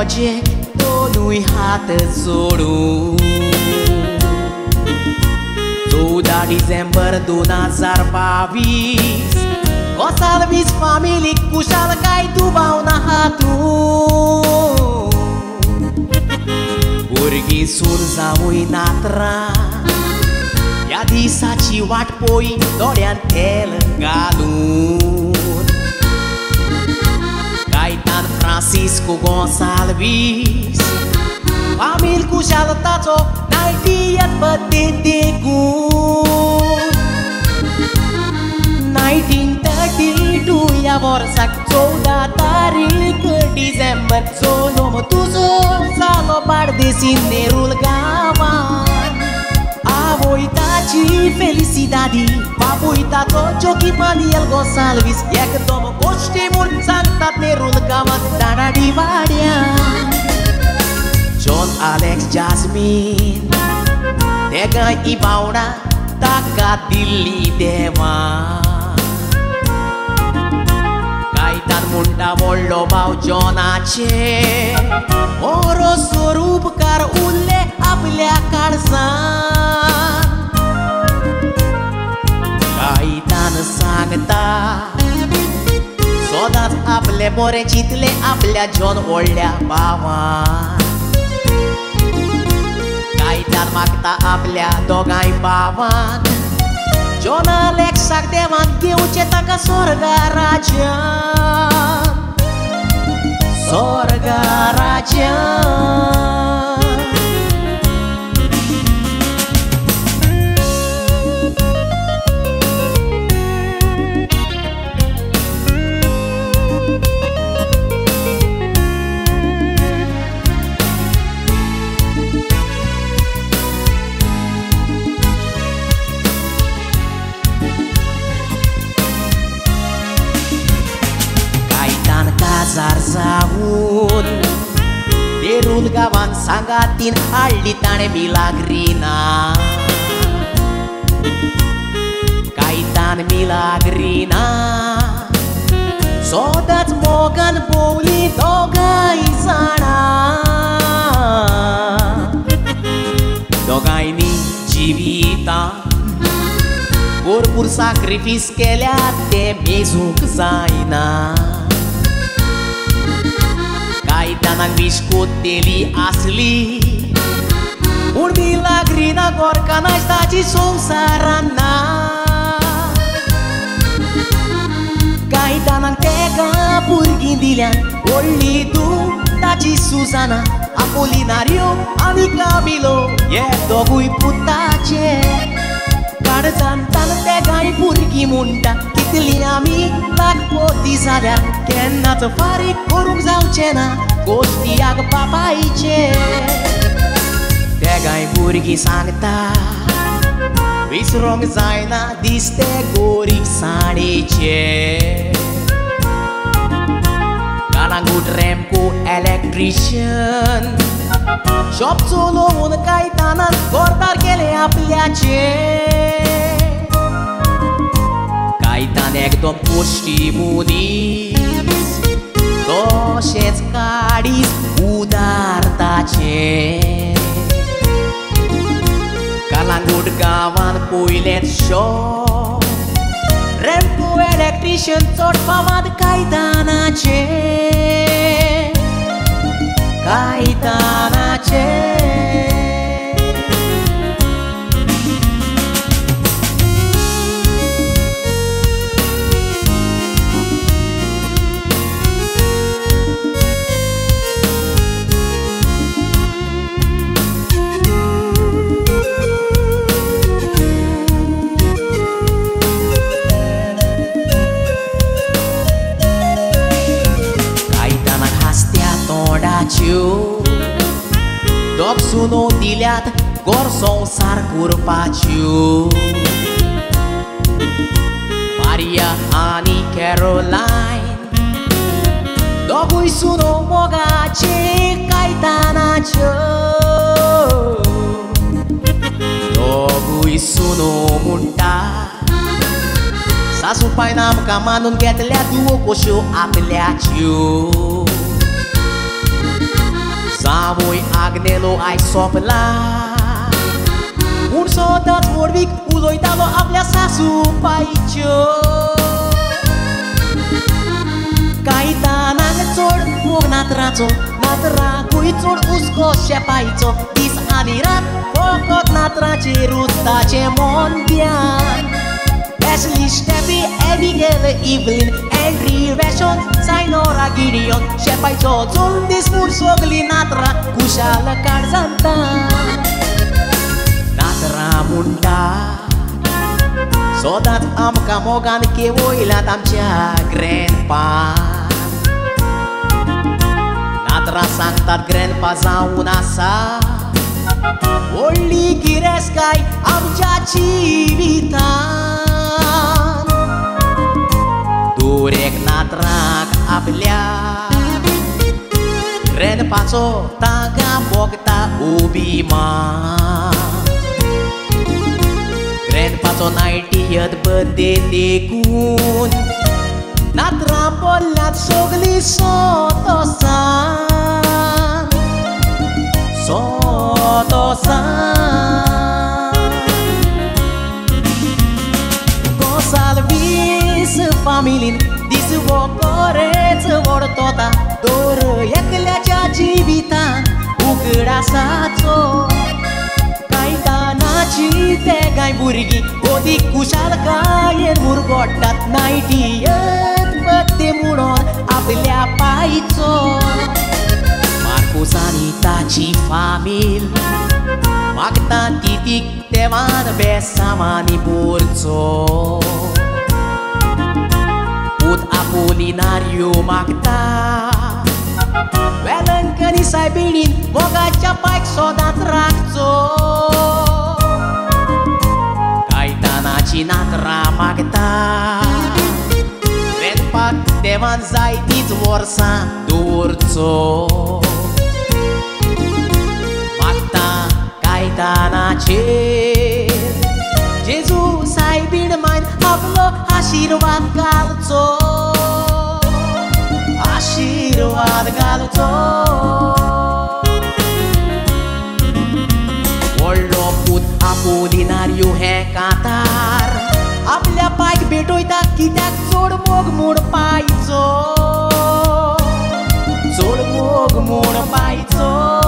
moje Donui hată zoru Duda December duna zarbavis O salvis family cu șalgai dubau na hatu. Urgi surza uinatra Ia disa ci wat poi dorean te lângadu Francisco Gonçalves Pamil cu shaltacho naitiyat pateteku 1932 या वर्साक 14 तारीख डिसेंबर सोलो तुजो par de Nerul गा de felicidade Papuitato, Chokipani, El Gonçalves E é que tomo coste costimul, Santa Terul, Camantana de Maria John, Alex, Jasmine Tegan e Maura, Takatili Dema Kaitan Munda, Molo, Bau, John Ache Oro, Sorup, Kar Ule, Apilea, Carzan Memorecitle ablea John Olea Baman Kaitan makta ablea dogai Baman John Alexa Devan Ghiuce taca sorga Rajan Sorga Rajan gavan zangatin alditane milagrina Kaitan milagrina Zodat mogan boli doga izana Dogai ni civita Pur pur sacrifice le-a te mizuc zainat janag biscutelli asli. Urbi lagrina gorka na estade som saraná Caetana tega burguindilha Olido da de Susana Apolinario amicabilo Yeah, dogui putache Carzan tan tega e burghimunda Titili ami la cotizarea Cannot fare corum zaucena guztiak papaitxe Tegai burik sanita eta Bizrong zaina diste gori dizte gurik zaritxe Galangu electrician Shop solo un caitanan Gordar gele apliace Caitan ekdom puști mudis Doșeți Paris udartace Ca la Nurgavan puilet show Rempu electrician țor famad caitanace Caitanace imediat Gorson s-ar curpaciu Maria Honey Caroline Dogui suno mogace Caetana Cho Dogui suno multa, Sasu pai nam kamanun getlea duo coșu atlea chiu Samui agnelo ai sopla. Un sodat morbic uloitalo ablea sasu paicio Caitana ngecor mogna traco Natra cuițor usco și paico Dis adirat focot natra ruta ce mondian. Leslie, Steffi, Abigail, Evelyn Henry, Rashon, Zainora, Gideon. Șefai totul Soglin, oglinatra Cu șală calzanta Natra. Munda. Sodat am camogan Che voi la tam cea grandpa. Natra sanctat grandpa zauna sa. Olli ghirescai am già civita Durek natrak आपल्या Grandpaचो तागा बोगता उबीमा Grandpaचो नायटियत बर्थडे देखून नात्रा बोल्ल्यात सगळी सोतोसान सोतोसान Gosalvis familin Dis vocoreț vor tota Dor एकल्याच्या जिवितान उगडासाचो कांय तानाची ते गाय भुरगीं ओदी कुशालकायेन मुरगोडटात नायटियत बत्ते म्हणून आपल्या पायचो. मार्कोसांनी ताची फामील मागता तितीक देवान बेसामानी बोलचो. कुलिनारियो हो मागता? वेलंकनी सायबिणीन मोगाच्या पायक सोदात राखचो कायतानाची नातरां मागता. वेदपाक देवान जायतीच वर्सां दवरचो मागता कायतानाचे जेजू सायबीण मान आपलो आशिर्वाद Orloput Apolinario हे कातार आपल्या पायक भेटोयता क्या चोड मोग मोड़ पायचो चोड मोग मोड़ पायचो